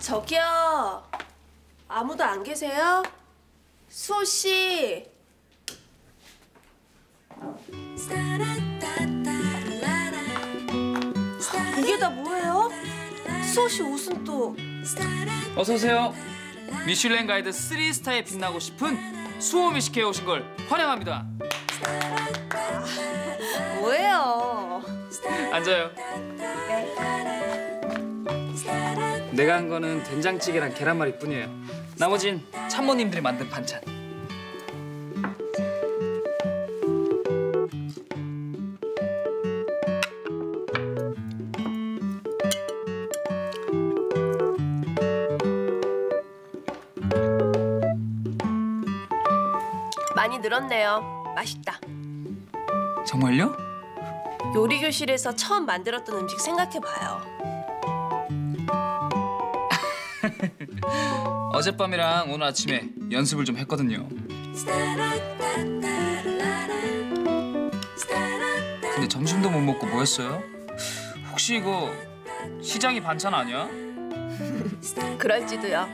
저기요. 아무도 안 계세요? 수호 씨. 이게 다 뭐예요? 수호 씨 옷은 또 어서 오세요. 미슐랭 가이드 3 스타에 빛나고 싶은 수호 미식회에 오신 걸 환영합니다. 뭐예요? 앉아요. 내가 한 거는 된장찌개랑 계란말이 뿐이에요. 나머진 참모님들이 만든 반찬. 많이 늘었네요. 맛있다. 정말요? 요리 교실에서 처음 만들었던 음식 생각해 봐요. 어젯밤이랑 오늘 아침에 연습을 좀 했거든요. 근데 점심도 못 먹고 뭐 했어요? 혹시 이거 시장이 반찬 아니야? 그럴지도요.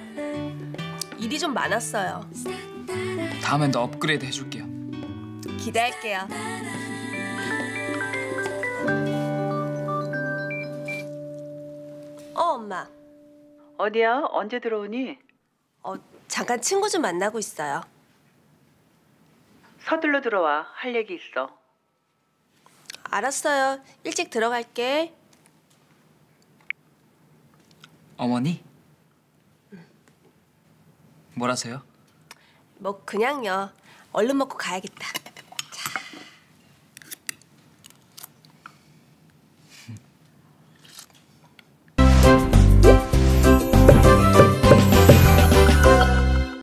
일이 좀 많았어요. 다음엔 더 업그레이드 해줄게요. 기대할게요. 어, 엄마. 어디야? 언제 들어오니? 어, 잠깐 친구 좀 만나고 있어요. 서둘러 들어와. 할 얘기 있어. 알았어요. 일찍 들어갈게. 어머니? 뭐라세요? 뭐 그냥요. 얼른 먹고 가야겠다.